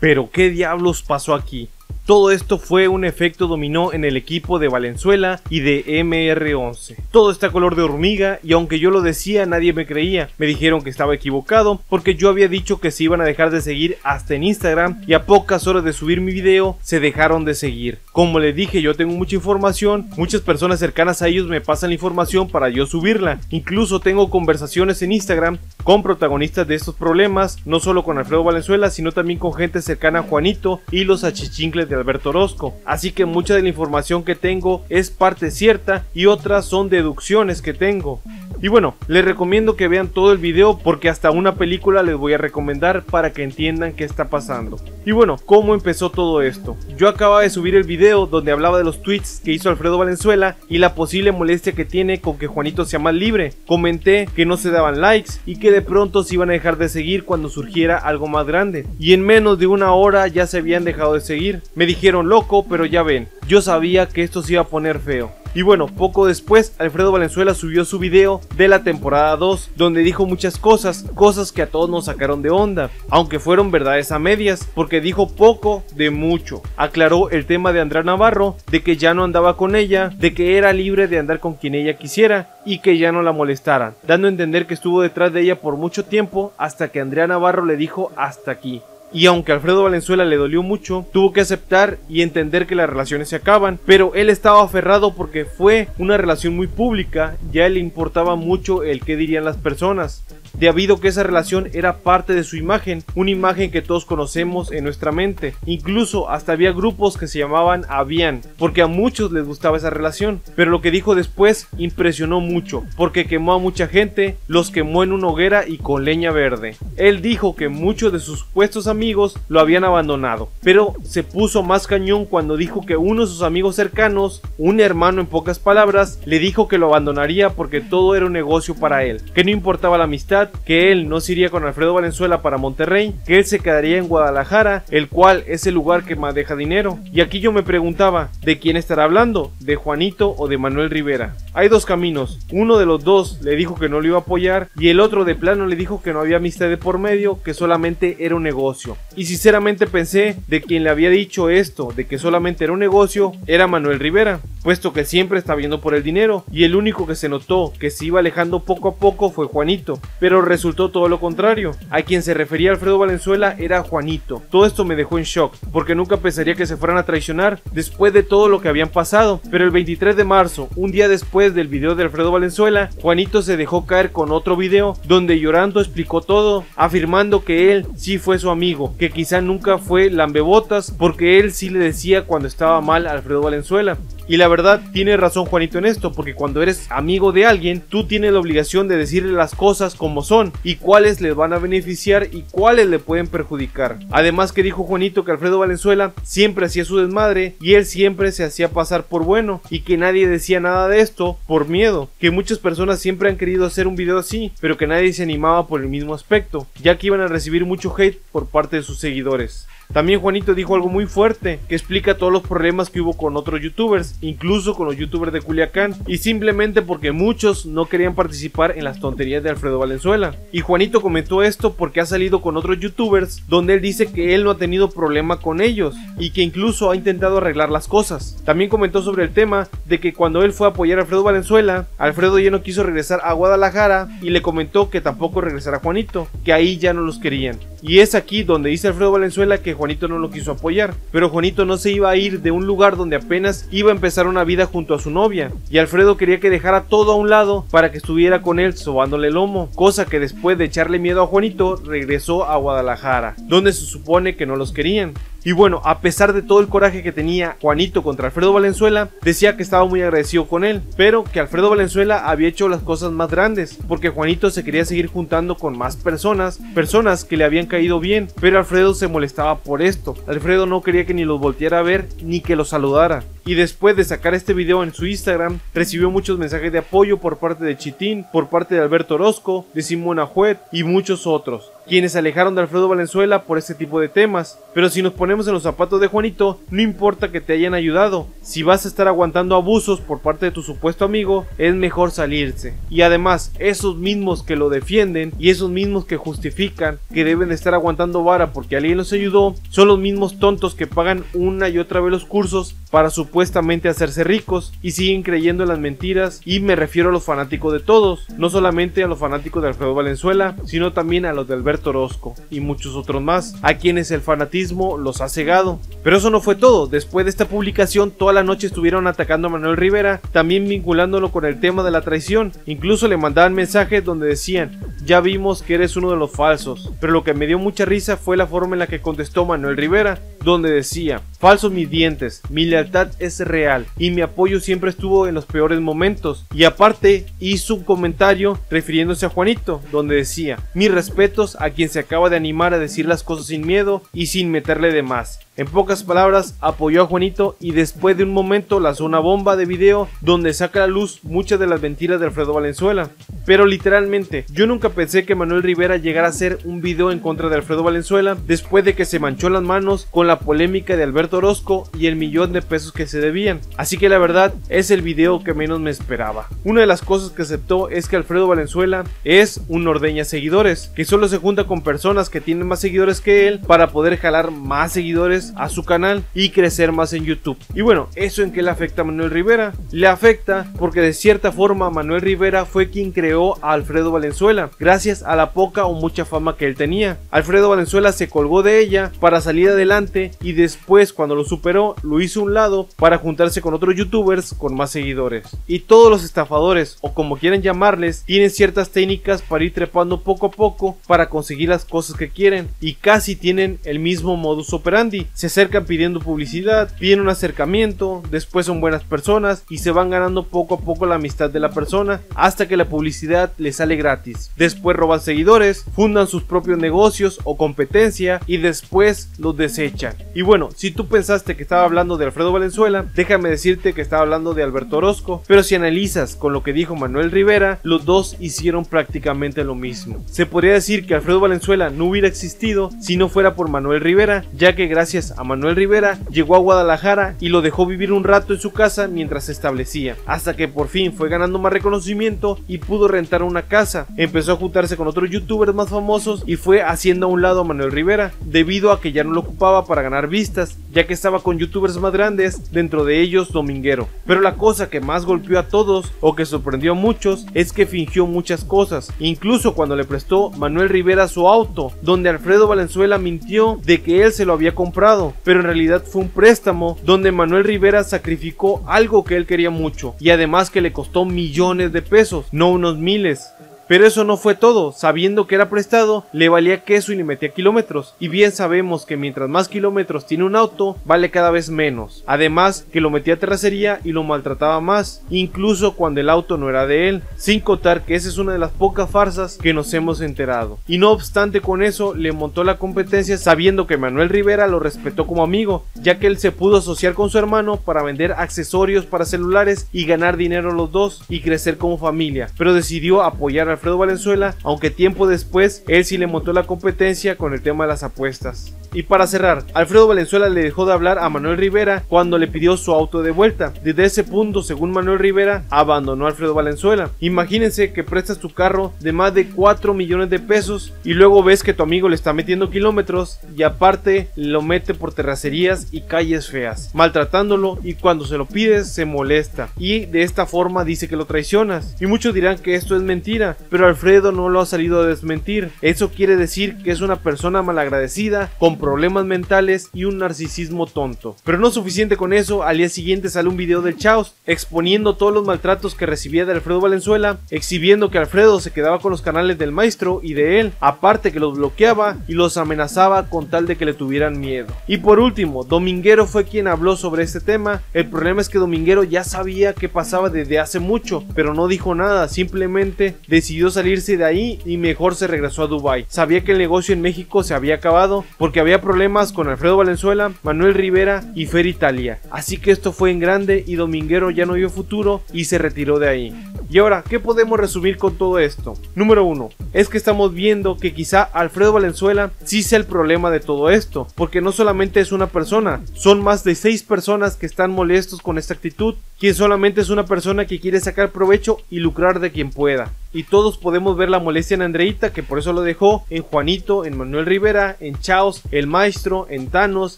Pero ¿qué diablos pasó aquí? Todo esto fue un efecto dominó en el equipo de Valenzuela y de MR11. Todo está color de hormiga y aunque yo lo decía nadie me creía. Me dijeron que estaba equivocado porque yo había dicho que se iban a dejar de seguir hasta en Instagram y a pocas horas de subir mi video se dejaron de seguir. Como le dije yo tengo mucha información, muchas personas cercanas a ellos me pasan la información para yo subirla. Incluso tengo conversaciones en Instagram con protagonistas de estos problemas, no solo con Alfredo Valenzuela sino también con gente cercana a Juanito y los achichincles de Alberto Orozco. Así que mucha de la información que tengo es parte cierta y otras son deducciones que tengo. Y bueno, les recomiendo que vean todo el video porque hasta una película les voy a recomendar para que entiendan qué está pasando. Y bueno, ¿cómo empezó todo esto? Yo acababa de subir el video donde hablaba de los tweets que hizo Alfredo Valenzuela y la posible molestia que tiene con que Juanito sea más libre. Comenté que no se daban likes y que de pronto se iban a dejar de seguir cuando surgiera algo más grande. Y en menos de una hora ya se habían dejado de seguir. Me dijeron loco, pero ya ven, yo sabía que esto se iba a poner feo. Y bueno, poco después Alfredo Valenzuela subió su video de la temporada 2, donde dijo muchas cosas, cosas que a todos nos sacaron de onda, aunque fueron verdades a medias, porque dijo poco de mucho. Aclaró el tema de Andrea Navarro, de que ya no andaba con ella, de que era libre de andar con quien ella quisiera y que ya no la molestaran, dando a entender que estuvo detrás de ella por mucho tiempo hasta que Andrea Navarro le dijo hasta aquí. Y aunque Alfredo Valenzuela le dolió mucho, tuvo que aceptar y entender que las relaciones se acaban, pero él estaba aferrado porque fue una relación muy pública, ya le importaba mucho el que dirían las personas debido que esa relación era parte de su imagen, una imagen que todos conocemos en nuestra mente. Incluso hasta había grupos que se llamaban Avian, porque a muchos les gustaba esa relación. Pero lo que dijo después impresionó mucho, porque quemó a mucha gente, los quemó en una hoguera y con leña verde. Él dijo que muchos de sus supuestos amigos lo habían abandonado, pero se puso más cañón cuando dijo que uno de sus amigos cercanos, un hermano en pocas palabras, le dijo que lo abandonaría porque todo era un negocio para él, que no importaba la amistad, que él no se iría con Alfredo Valenzuela para Monterrey, que él se quedaría en Guadalajara, el cual es el lugar que más deja dinero. Y aquí yo me preguntaba, ¿de quién estará hablando? ¿De Juanito o de Manuel Rivera? Hay dos caminos, uno de los dos le dijo que no lo iba a apoyar y el otro de plano le dijo que no había amistad de por medio, que solamente era un negocio. Y sinceramente pensé de quien le había dicho esto, de que solamente era un negocio, era Manuel Rivera, puesto que siempre está viendo por el dinero y el único que se notó que se iba alejando poco a poco fue Juanito. Pero resultó todo lo contrario. A quien se refería Alfredo Valenzuela era Juanito. Todo esto me dejó en shock, porque nunca pensaría que se fueran a traicionar después de todo lo que habían pasado. Pero el 23 de marzo, un día después del video de Alfredo Valenzuela, Juanito se dejó caer con otro video donde llorando explicó todo, afirmando que él sí fue su amigo, que quizá nunca fue lambebotas, porque él sí le decía cuando estaba mal a Alfredo Valenzuela. Y la verdad, tiene razón Juanito en esto, porque cuando eres amigo de alguien, tú tienes la obligación de decirle las cosas como son y cuáles les van a beneficiar y cuáles le pueden perjudicar. Además que dijo Juanito que Alfredo Valenzuela siempre hacía su desmadre y él siempre se hacía pasar por bueno y que nadie decía nada de esto por miedo, que muchas personas siempre han querido hacer un video así, pero que nadie se animaba por el mismo aspecto, ya que iban a recibir mucho hate por parte de sus seguidores. También Juanito dijo algo muy fuerte que explica todos los problemas que hubo con otros youtubers, incluso con los youtubers de Culiacán, y simplemente porque muchos no querían participar en las tonterías de Alfredo Valenzuela. Y Juanito comentó esto porque ha salido con otros youtubers donde él dice que él no ha tenido problema con ellos y que incluso ha intentado arreglar las cosas. También comentó sobre el tema de que cuando él fue a apoyar a Alfredo Valenzuela, Alfredo ya no quiso regresar a Guadalajara y le comentó que tampoco regresara Juanito, que ahí ya no los querían. Y es aquí donde dice Alfredo Valenzuela que Juanito no lo quiso apoyar, pero Juanito no se iba a ir de un lugar donde apenas iba a empezar una vida junto a su novia, y Alfredo quería que dejara todo a un lado para que estuviera con él sobándole el lomo, cosa que después de echarle miedo a Juanito regresó a Guadalajara, donde se supone que no los querían. Y bueno, a pesar de todo el coraje que tenía Juanito contra Alfredo Valenzuela, decía que estaba muy agradecido con él, pero que Alfredo Valenzuela había hecho las cosas más grandes, porque Juanito se quería seguir juntando con más personas, personas que le habían caído bien, pero Alfredo se molestaba por esto. Alfredo no quería que ni los volteara a ver ni que los saludara. Y después de sacar este video en su Instagram, recibió muchos mensajes de apoyo por parte de Chitín, por parte de Alberto Orozco, de Simona Juet y muchos otros quienes alejaron de Alfredo Valenzuela por este tipo de temas. Pero si nos ponemos en los zapatos de Juanito, no importa que te hayan ayudado. Si vas a estar aguantando abusos por parte de tu supuesto amigo, es mejor salirse. Y además, esos mismos que lo defienden y esos mismos que justifican que deben estar aguantando vara porque alguien los ayudó, son los mismos tontos que pagan una y otra vez los cursos para supuestamente hacerse ricos y siguen creyendo en las mentiras y me refiero a los fanáticos de todos, no solamente a los fanáticos de Alfredo Valenzuela, sino también a los de Alberto Orozco y muchos otros más, a quienes el fanatismo los ha cegado. Pero eso no fue todo, después de esta publicación toda la noche estuvieron atacando a Manuel Rivera, también vinculándolo con el tema de la traición, incluso le mandaban mensajes donde decían, ya vimos que eres uno de los falsos, pero lo que me dio mucha risa fue la forma en la que contestó Manuel Rivera, donde decía, falsos mis dientes, mi lealtad es real y mi apoyo siempre estuvo en los peores momentos. Y aparte hizo un comentario refiriéndose a Juanito, donde decía, mis respetos a quien se acaba de animar a decir las cosas sin miedo y sin meterle de más. En pocas palabras, apoyó a Juanito y después de un momento lanzó una bomba de video donde saca a la luz muchas de las mentiras de Alfredo Valenzuela. Pero literalmente, yo nunca pensé que Manuel Rivera llegara a hacer un video en contra de Alfredo Valenzuela después de que se manchó las manos con la polémica de Alberto Orozco y el millón de pesos que se debían. Así que la verdad es el video que menos me esperaba. Una de las cosas que aceptó es que Alfredo Valenzuela es un ordeña seguidores, que solo se junta con personas que tienen más seguidores que él para poder jalar más seguidores a su canal y crecer más en YouTube. Y bueno, ¿eso en qué le afecta a Manuel Rivera? Le afecta porque de cierta forma Manuel Rivera fue quien creó a Alfredo Valenzuela, gracias a la poca o mucha fama que él tenía. Alfredo Valenzuela se colgó de ella para salir adelante y después cuando lo superó lo hizo a un lado para juntarse con otros youtubers con más seguidores. Y todos los estafadores o como quieran llamarles tienen ciertas técnicas para ir trepando poco a poco para conseguir las cosas que quieren y casi tienen el mismo modus operandi se acercan pidiendo publicidad, piden un acercamiento, después son buenas personas y se van ganando poco a poco la amistad de la persona hasta que la publicidad les sale gratis. Después roban seguidores, fundan sus propios negocios o competencia y después los desechan. Y bueno, si tú pensaste que estaba hablando de Alfredo Valenzuela, déjame decirte que estaba hablando de Alberto Orozco, pero si analizas con lo que dijo Manuel Rivera, los dos hicieron prácticamente lo mismo. Se podría decir que Alfredo Valenzuela no hubiera existido si no fuera por Manuel Rivera, ya que gracias a Manuel Rivera, llegó a Guadalajara y lo dejó vivir un rato en su casa mientras se establecía, hasta que por fin fue ganando más reconocimiento y pudo rentar una casa. Empezó a juntarse con otros youtubers más famosos y fue haciendo a un lado a Manuel Rivera, debido a que ya no lo ocupaba para ganar vistas, ya que estaba con youtubers más grandes, dentro de ellos Dominguero. Pero la cosa que más golpeó a todos, o que sorprendió a muchos, es que fingió muchas cosas, incluso cuando le prestó Manuel Rivera su auto, donde Alfredo Valenzuela mintió de que él se lo había comprado pero en realidad fue un préstamo donde Manuel Rivera sacrificó algo que él quería mucho y además que le costó millones de pesos, no unos miles. Pero eso no fue todo, sabiendo que era prestado, le valía queso y le metía kilómetros. Y bien sabemos que mientras más kilómetros tiene un auto, vale cada vez menos. Además, que lo metía a terracería y lo maltrataba más, incluso cuando el auto no era de él. Sin contar que esa es una de las pocas farsas que nos hemos enterado. Y no obstante con eso, le montó la competencia sabiendo que Manuel Rivera lo respetó como amigo, ya que él se pudo asociar con su hermano para vender accesorios para celulares y ganar dinero los dos y crecer como familia. Pero decidió apoyar a Alfredo Valenzuela, aunque tiempo después él sí le montó la competencia con el tema de las apuestas. Y para cerrar, Alfredo Valenzuela le dejó de hablar a Manuel Rivera cuando le pidió su auto de vuelta. Desde ese punto, según Manuel Rivera, abandonó a Alfredo Valenzuela. Imagínense que prestas tu carro de más de 4 millones de pesos y luego ves que tu amigo le está metiendo kilómetros y aparte lo mete por terracerías y calles feas, maltratándolo y cuando se lo pides se molesta y de esta forma dice que lo traicionas. Y muchos dirán que esto es mentira, pero Alfredo no lo ha salido a desmentir. Eso quiere decir que es una persona malagradecida, con problemas mentales y un narcisismo tonto. Pero no suficiente con eso, al día siguiente sale un video del Chaos exponiendo todos los maltratos que recibía de Alfredo Valenzuela, exhibiendo que Alfredo se quedaba con los canales del maestro y de él, aparte que los bloqueaba y los amenazaba con tal de que le tuvieran miedo. Y por último, Dominguero fue quien habló sobre este tema. El problema es que Dominguero ya sabía que pasaba desde hace mucho, pero no dijo nada, simplemente decidió decidió salirse de ahí y mejor se regresó a Dubai. Sabía que el negocio en México se había acabado porque había problemas con Alfredo Valenzuela, Manuel Rivera y Fer Italia. Así que esto fue en grande y Dominguero ya no vio futuro y se retiró de ahí. Y ahora, ¿qué podemos resumir con todo esto? Número 1. Es que estamos viendo que quizá Alfredo Valenzuela sí sea el problema de todo esto, porque no solamente es una persona, son más de 6 personas que están molestos con esta actitud, quien solamente es una persona que quiere sacar provecho y lucrar de quien pueda y todos podemos ver la molestia en Andreita, que por eso lo dejó, en Juanito, en Manuel Rivera, en Chaos, el maestro, en Thanos,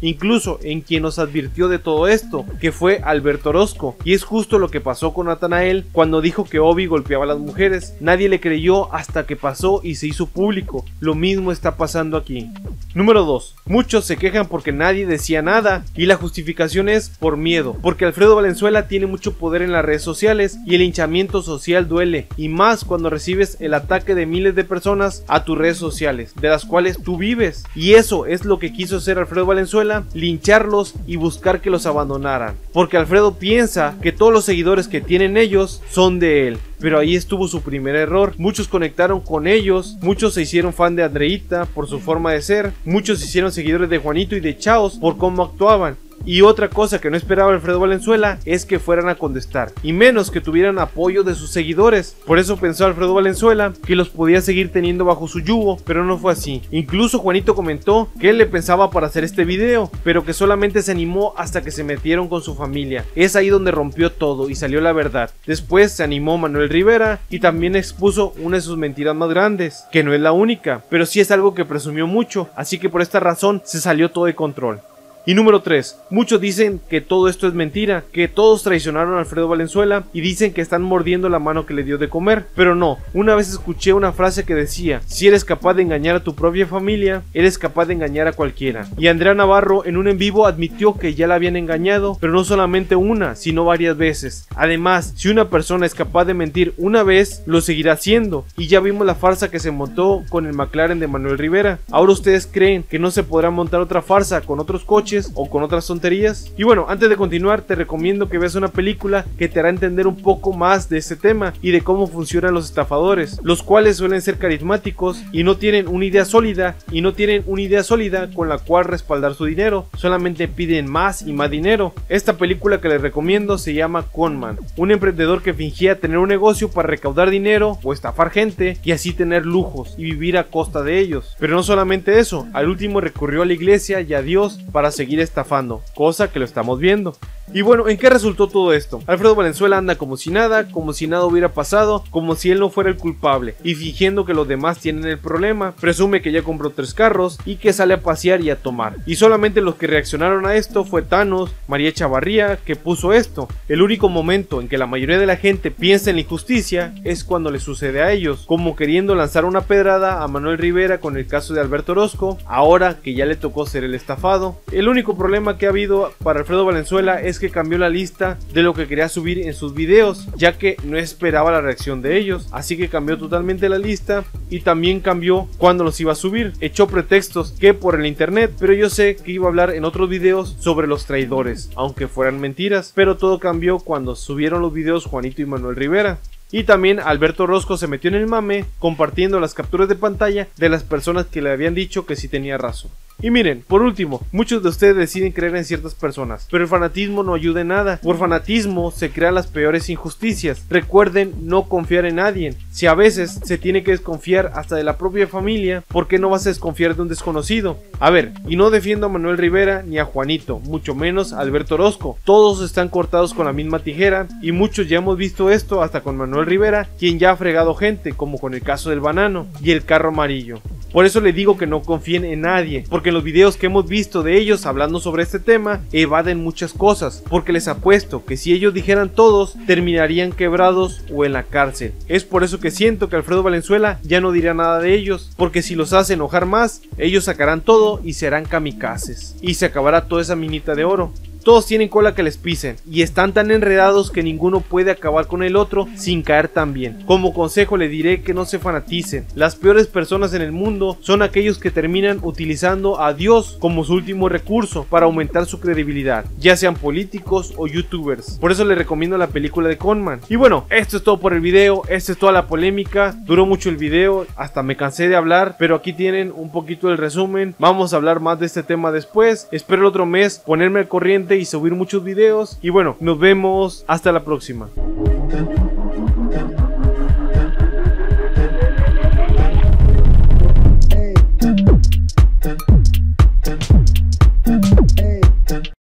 incluso en quien nos advirtió de todo esto, que fue Alberto Orozco. Y es justo lo que pasó con Natanael cuando dijo que Obi golpeaba a las mujeres. Nadie le creyó hasta que pasó y se hizo público. Lo mismo está pasando aquí. Número 2. Muchos se quejan porque nadie decía nada y la justificación es por miedo, porque Alfredo Valenzuela tiene mucho poder en las redes sociales y el hinchamiento social duele, y más cuando recibes el ataque de miles de personas a tus redes sociales, de las cuales tú vives. Y eso es lo que quiso hacer Alfredo Valenzuela, lincharlos y buscar que los abandonaran. Porque Alfredo piensa que todos los seguidores que tienen ellos son de él. Pero ahí estuvo su primer error. Muchos conectaron con ellos, muchos se hicieron fan de Andreita por su forma de ser, muchos hicieron seguidores de Juanito y de Chaos por cómo actuaban. Y otra cosa que no esperaba Alfredo Valenzuela es que fueran a contestar, y menos que tuvieran apoyo de sus seguidores. Por eso pensó Alfredo Valenzuela que los podía seguir teniendo bajo su yugo, pero no fue así. Incluso Juanito comentó que él le pensaba para hacer este video, pero que solamente se animó hasta que se metieron con su familia. Es ahí donde rompió todo y salió la verdad. Después se animó Manuel Rivera y también expuso una de sus mentiras más grandes, que no es la única, pero sí es algo que presumió mucho, así que por esta razón se salió todo de control. Y número 3. Muchos dicen que todo esto es mentira, que todos traicionaron a Alfredo Valenzuela y dicen que están mordiendo la mano que le dio de comer. Pero no, una vez escuché una frase que decía, si eres capaz de engañar a tu propia familia, eres capaz de engañar a cualquiera. Y Andrea Navarro en un en vivo admitió que ya la habían engañado, pero no solamente una, sino varias veces. Además, si una persona es capaz de mentir una vez, lo seguirá haciendo. Y ya vimos la farsa que se montó con el McLaren de Manuel Rivera. Ahora ustedes creen que no se podrá montar otra farsa con otros coches o con otras tonterías. Y bueno, antes de continuar te recomiendo que veas una película que te hará entender un poco más de este tema y de cómo funcionan los estafadores, los cuales suelen ser carismáticos y no tienen una idea sólida y no tienen una idea sólida con la cual respaldar su dinero, solamente piden más y más dinero. Esta película que les recomiendo se llama Conman, un emprendedor que fingía tener un negocio para recaudar dinero o estafar gente y así tener lujos y vivir a costa de ellos. Pero no solamente eso, al último recurrió a la iglesia y a Dios para estafando, cosa que lo estamos viendo. Y bueno, ¿en qué resultó todo esto? Alfredo Valenzuela anda como si nada, como si nada hubiera pasado, como si él no fuera el culpable, y fingiendo que los demás tienen el problema, presume que ya compró tres carros y que sale a pasear y a tomar. Y solamente los que reaccionaron a esto fue Thanos, María Chavarría, que puso esto. El único momento en que la mayoría de la gente piensa en la injusticia es cuando le sucede a ellos, como queriendo lanzar una pedrada a Manuel Rivera con el caso de Alberto Orozco, ahora que ya le tocó ser el estafado. El único problema que ha habido para Alfredo Valenzuela es que cambió la lista de lo que quería subir en sus videos, ya que no esperaba la reacción de ellos, así que cambió totalmente la lista y también cambió cuando los iba a subir. Echó pretextos que por el internet, pero yo sé que iba a hablar en otros videos sobre los traidores, aunque fueran mentiras, pero todo cambió cuando subieron los videos Juanito y Manuel Rivera. Y también Alberto Rosco se metió en el mame compartiendo las capturas de pantalla de las personas que le habían dicho que sí tenía razón. Y miren, por último, muchos de ustedes deciden creer en ciertas personas, pero el fanatismo no ayuda en nada. Por fanatismo se crean las peores injusticias. Recuerden no confiar en nadie. Si a veces se tiene que desconfiar hasta de la propia familia, ¿por qué no vas a desconfiar de un desconocido? A ver, y no defiendo a Manuel Rivera ni a Juanito, mucho menos a Alberto Orozco. Todos están cortados con la misma tijera y muchos ya hemos visto esto hasta con Manuel Rivera, quien ya ha fregado gente, como con el caso del banano y el carro amarillo. Por eso le digo que no confíen en nadie, porque en los videos que hemos visto de ellos hablando sobre este tema evaden muchas cosas, porque les apuesto que si ellos dijeran todos, terminarían quebrados o en la cárcel. Es por eso que siento que Alfredo Valenzuela ya no dirá nada de ellos, porque si los hace enojar más, ellos sacarán todo y serán kamikazes, y se acabará toda esa minita de oro. Todos tienen cola que les pisen y están tan enredados que ninguno puede acabar con el otro sin caer tan bien. Como consejo le diré que no se fanaticen. Las peores personas en el mundo son aquellos que terminan utilizando a Dios como su último recurso para aumentar su credibilidad, ya sean políticos o youtubers. Por eso le recomiendo la película de Conman. Y bueno, esto es todo por el video, esta es toda la polémica, duró mucho el video, hasta me cansé de hablar, pero aquí tienen un poquito el resumen. Vamos a hablar más de este tema después. Espero el otro mes ponerme al corriente y subir muchos videos. Y bueno, nos vemos hasta la próxima.